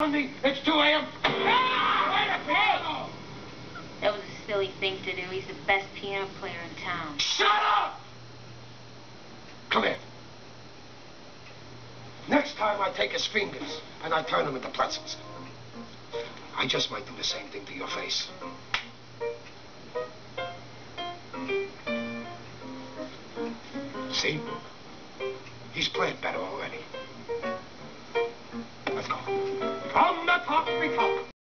It's 2 a.m. That was a silly thing to do. He's the best piano player in town. Shut up! Come here. Next time I take his fingers and I turn them into pretzels. I just might do the same thing to your face. See? He's playing better already. Top we talk.